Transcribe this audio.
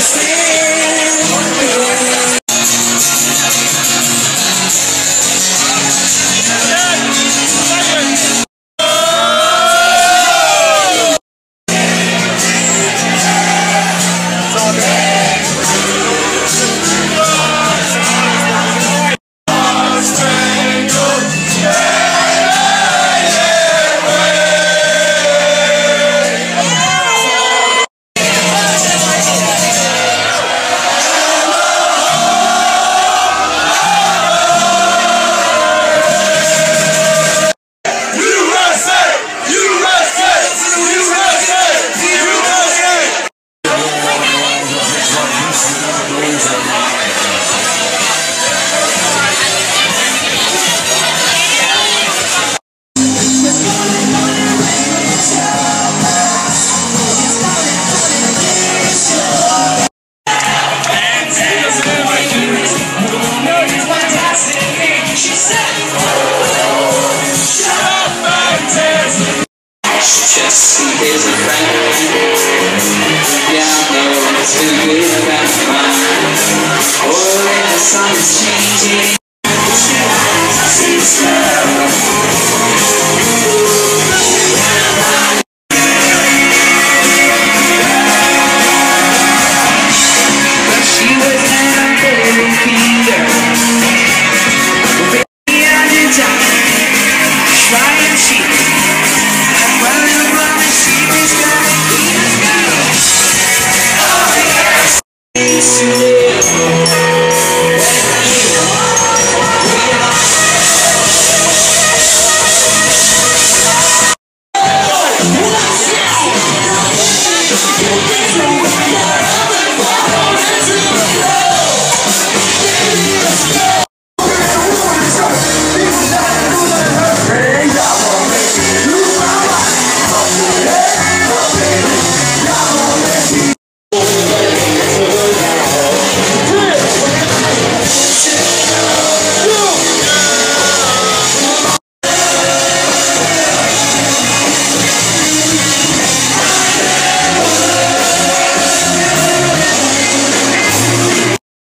USA! Just